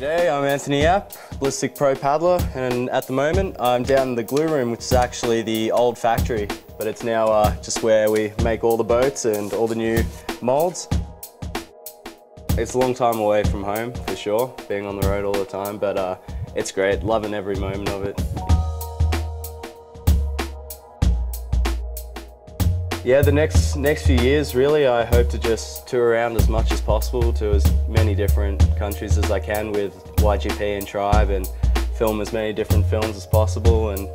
G'day, I'm Anthony Yap, Bliss-Stick Pro Paddler, and at the moment I'm down in the glue room, which is actually the old factory, but it's now uh, just where we make all the boats and all the new molds. It's a long time away from home, for sure, being on the road all the time, but uh, it's great, loving every moment of it. Yeah, the next next few years, really, I hope to just tour around as much as possible to as many different countries as I can with YGP and Tribe and film as many different films as possible and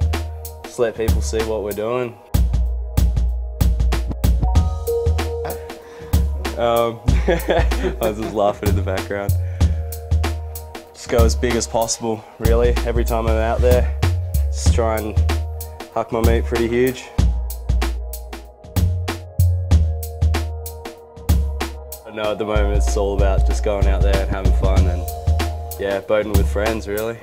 just let people see what we're doing. Um, I was just laughing in the background. Just go as big as possible, really, every time I'm out there. Just try and huck my meat pretty huge. No, at the moment it's all about just going out there and having fun and yeah, boating with friends really.